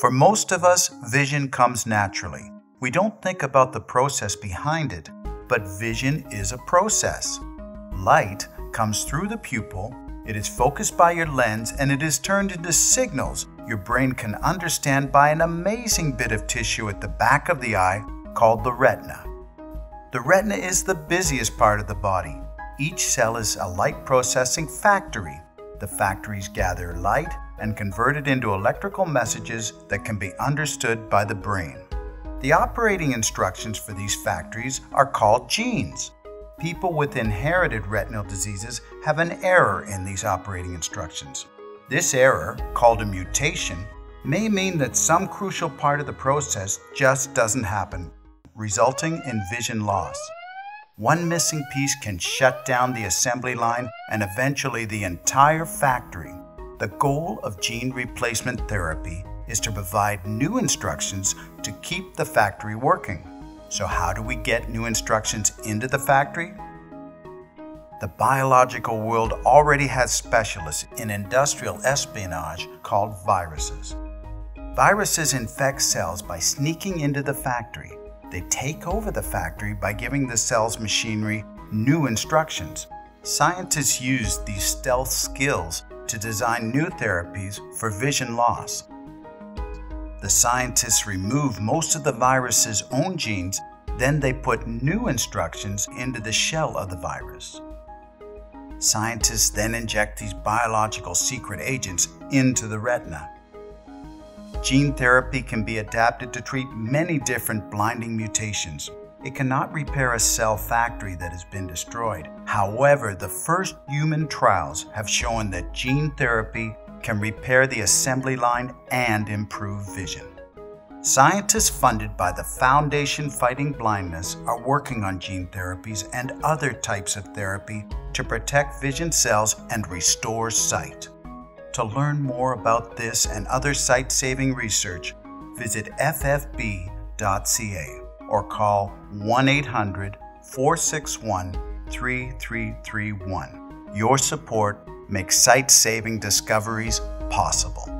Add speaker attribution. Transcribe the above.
Speaker 1: For most of us, vision comes naturally. We don't think about the process behind it, but vision is a process. Light comes through the pupil, it is focused by your lens, and it is turned into signals your brain can understand by an amazing bit of tissue at the back of the eye called the retina. The retina is the busiest part of the body. Each cell is a light processing factory. The factories gather light and convert it into electrical messages that can be understood by the brain. The operating instructions for these factories are called genes. People with inherited retinal diseases have an error in these operating instructions. This error, called a mutation, may mean that some crucial part of the process just doesn't happen, resulting in vision loss. One missing piece can shut down the assembly line and eventually the entire factory. The goal of gene replacement therapy is to provide new instructions to keep the factory working. So, how do we get new instructions into the factory? The biological world already has specialists in industrial espionage called viruses. Viruses infect cells by sneaking into the factory they take over the factory by giving the cell's machinery new instructions. Scientists use these stealth skills to design new therapies for vision loss. The scientists remove most of the virus's own genes, then they put new instructions into the shell of the virus. Scientists then inject these biological secret agents into the retina. Gene therapy can be adapted to treat many different blinding mutations. It cannot repair a cell factory that has been destroyed. However, the first human trials have shown that gene therapy can repair the assembly line and improve vision. Scientists funded by the Foundation Fighting Blindness are working on gene therapies and other types of therapy to protect vision cells and restore sight. To learn more about this and other sight saving research, visit ffb.ca or call 1 800 461 3331. Your support makes sight saving discoveries possible.